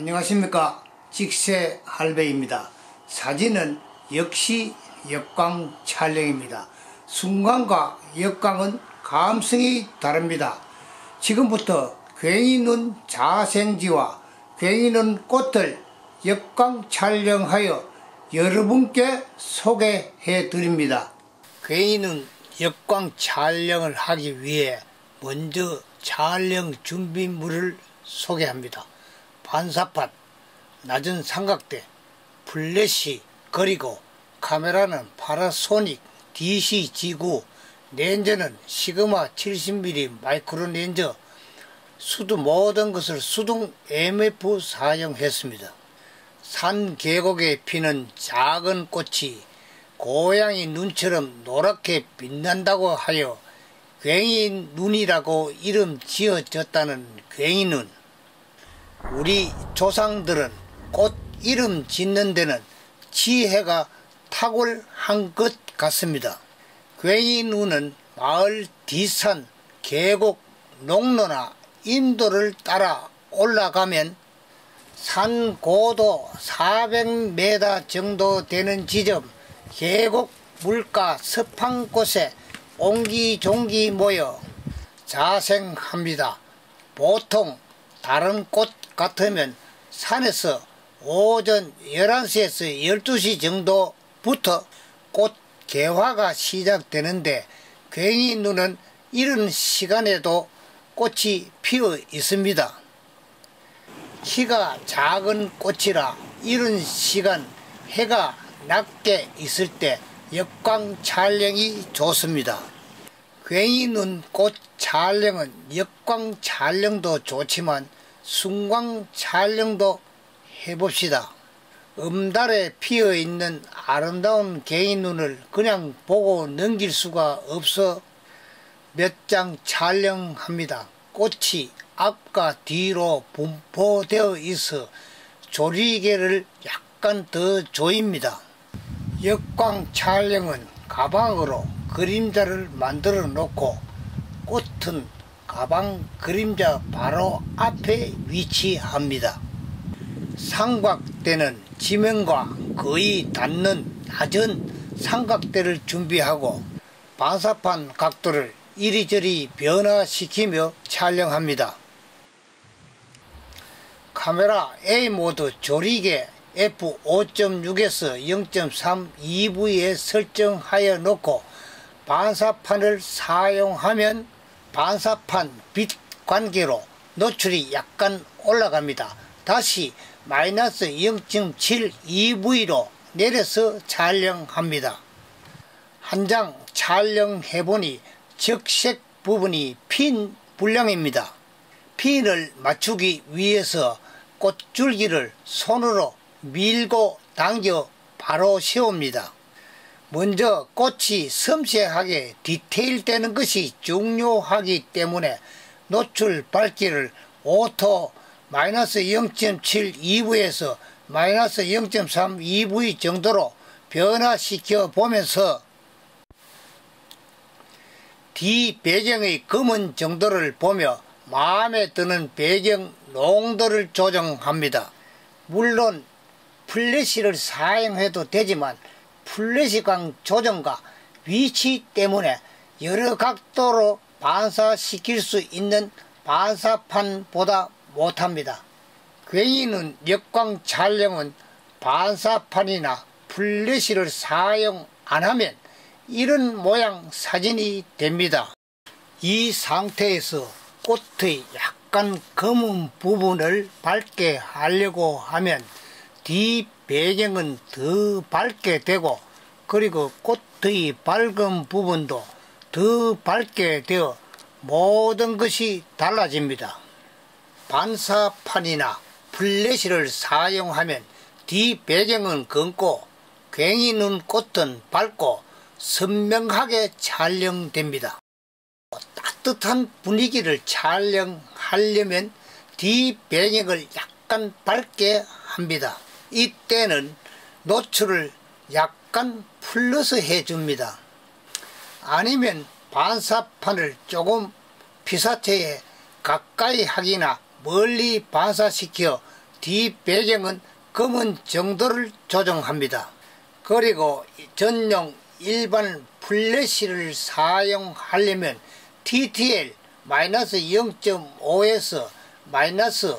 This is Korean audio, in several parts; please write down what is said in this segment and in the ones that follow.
안녕하십니까? 직세 할배입니다. 사진은 역시 역광 촬영입니다. 순간과 역광은 감성이 다릅니다. 지금부터 괜히눈 자생지와 괜히눈 꽃을 역광 촬영하여 여러분께 소개해 드립니다. 괜히눈 역광 촬영을 하기 위해 먼저 촬영 준비물을 소개합니다 반사판, 낮은 삼각대, 플래시 그리고 카메라는 파나소닉 DC G9 렌즈는 시그마 70mm 매크로 렌즈 수두 모든 것을 수동 MF 사용했습니다. 산 계곡에 피는 작은 꽃이 고양이 눈처럼 노랗게 빛난다고 하여 괭이 눈이라고 이름 지어졌다는 괭이 눈 우리 조상들은 꽃 이름 짓는 데는 지혜가 탁월한 것 같습니다. 괴인우는 마을 뒤산, 계곡, 농로나 인도를 따라 올라가면 산 고도 400m 정도 되는 지점 계곡 물가 습한 곳에 옹기종기 모여 자생합니다. 보통 다른 꽃 같으면 산에서 오전 11시에서 12시 정도부터 꽃 개화가 시작되는데 괜히 눈은 이런 시간에도 꽃이 피어 있습니다. 키가 작은 꽃이라 이런 시간 해가 낮게 있을 때 역광 촬영이 좋습니다. 괜히 눈꽃 촬영은 역광 촬영도 좋지만 순광 촬영도 해봅시다. 음달에 피어있는 아름다운 개인 눈을 그냥 보고 넘길 수가 없어 몇 장 촬영합니다. 꽃이 앞과 뒤로 분포되어 있어 조리개를 약간 더 조입니다. 역광 촬영은 가방으로 그림자를 만들어 놓고 꽃은 가방 그림자 바로 앞에 위치합니다. 삼각대는 지면과 거의 닿는 낮은 삼각대를 준비하고 반사판 각도를 이리저리 변화시키며 촬영합니다. 카메라 A 모드 조리개 f5.6에서 0.3 EV에 설정하여 놓고 반사판을 사용하면 반사판 빛 관계로 노출이 약간 올라갑니다. 다시 마이너스 0.7 EV로 내려서 촬영합니다. 한 장 촬영해보니 적색 부분이 핀 불량입니다. 핀을 맞추기 위해서 꽃줄기를 손으로 밀고 당겨 바로 세웁니다. 먼저 꽃이 섬세하게 디테일되는 것이 중요하기 때문에 노출 밝기를 auto 마이너스 0.7 EV에서 마이너스 0.3 EV 정도로 변화시켜 보면서 뒤 배경의 검은 정도를 보며 마음에 드는 배경 농도를 조정합니다. 물론 플래시를 사용해도 되지만 플래시광 조정과 위치 때문에 여러 각도로 반사시킬 수 있는 반사판보다 못합니다. 괜히는 역광 촬영은 반사판이나 플래시를 사용 안하면 이런 모양 사진이 됩니다. 이 상태에서 꽃의 약간 검은 부분을 밝게 하려고 하면 뒤 배경은 더 밝게 되고 그리고 꽃의 밝은 부분도 더 밝게 되어 모든 것이 달라집니다. 반사판이나 플래시를 사용하면 뒤 배경은 검고 괭이 눈 꽃은 밝고 선명하게 촬영됩니다. 따뜻한 분위기를 촬영하려면 뒤 배경을 약간 밝게 합니다. 이때는 노출을 약간 플러스 해줍니다. 아니면 반사판을 조금 피사체에 가까이 하기나 멀리 반사시켜 뒤 배경은 검은 정도를 조정합니다. 그리고 전용 일반 플래시를 사용하려면 TTL 0.5에서 마이너스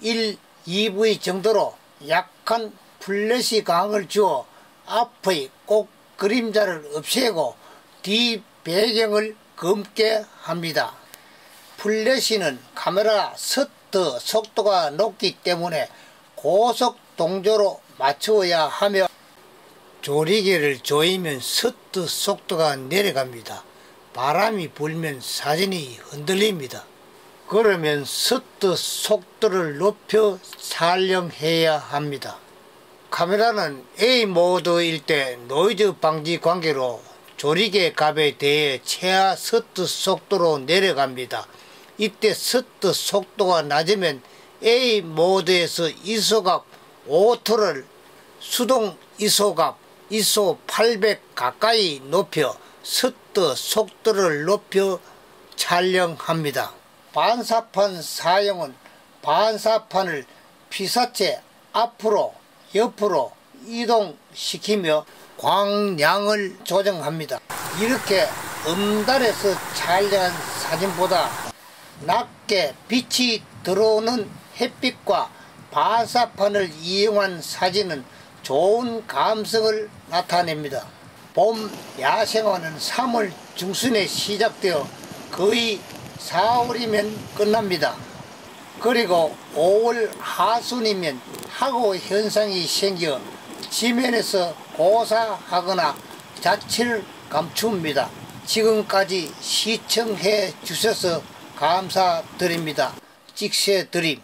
1 EV 정도로 약한 플래시 광을 주어 앞의 꽃 그림자를 없애고 뒤 배경을 검게 합니다. 플래시는 카메라 셔터 속도가 높기 때문에 고속 동조로 맞추어야 하며 조리개를 조이면 셔터 속도가 내려갑니다. 바람이 불면 사진이 흔들립니다. 그러면 셔터 속도를 높여 촬영해야 합니다. 카메라는 A 모드일 때 노이즈 방지 관계로 조리개 값에 대해 최하 셔터 속도로 내려갑니다. 이때 셔터 속도가 낮으면 A 모드에서 이소값 5토를 수동 이소값 이소 800 가까이 높여 셔터 속도를 높여 촬영합니다. 반사판 사용은 반사판을 피사체 앞으로 옆으로 이동시키며 광량을 조정합니다. 이렇게 음달에서 촬영한 사진보다 낮게 빛이 들어오는 햇빛과 반사판을 이용한 사진은 좋은 감성을 나타냅니다. 봄 야생화는 3월 중순에 시작되어 거의 4월이면 끝납니다. 그리고 5월 하순이면 하고 현상이 생겨 지면에서 고사하거나 자취를 감춥니다. 지금까지 시청해 주셔서 감사드립니다. 찍새 드림